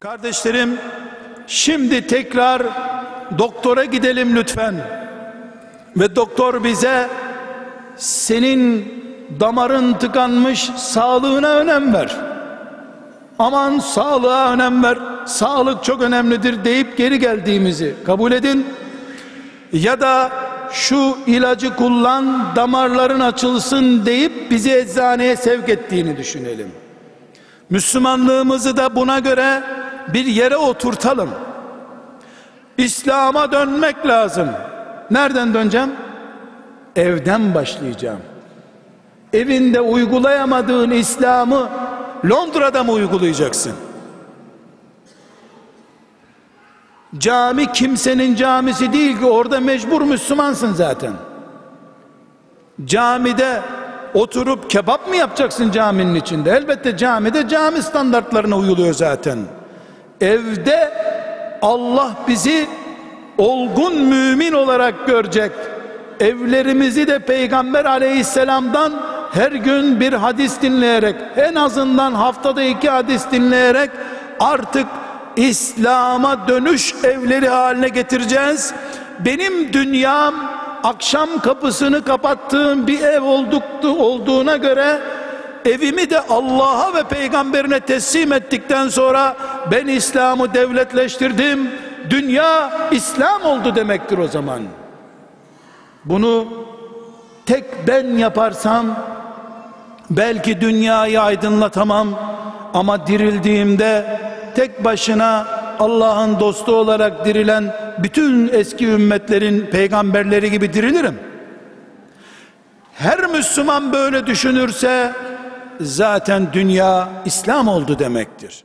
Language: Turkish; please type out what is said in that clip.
Kardeşlerim, şimdi tekrar doktora gidelim lütfen. Ve doktor bize senin damarın tıkanmış sağlığına önem ver. Aman sağlığa önem ver. Sağlık çok önemlidir deyip geri geldiğimizi kabul edin. Ya da şu ilacı kullan damarların açılsın deyip bizi eczaneye sevk ettiğini düşünelim. Müslümanlığımızı da buna göre bir yere oturtalım. İslam'a dönmek lazım. Nereden döneceğim? Evden başlayacağım. Evinde uygulayamadığın İslam'ı Londra'da mı uygulayacaksın? Cami kimsenin camisi değil ki orada mecbur Müslümansın zaten. Camide oturup kebap mı yapacaksın caminin içinde? Elbette camide cami standartlarına uyuluyor zaten. Evde Allah bizi olgun mümin olarak görecek. Evlerimizi de Peygamber aleyhisselamdan her gün bir hadis dinleyerek en azından haftada iki hadis dinleyerek artık İslam'a dönüş evleri haline getireceğiz. Benim dünyam akşam kapısını kapattığım bir ev olduktu, olduğuna göre evimi de Allah'a ve peygamberine teslim ettikten sonra ben İslam'ı devletleştirdim. Dünya İslam oldu demektir o zaman. Bunu tek ben yaparsam belki dünyayı aydınlatamam ama dirildiğimde tek başına Allah'ın dostu olarak dirilen bütün eski ümmetlerin peygamberleri gibi dirilirim. Her Müslüman böyle düşünürse zaten dünya İslam oldu demektir.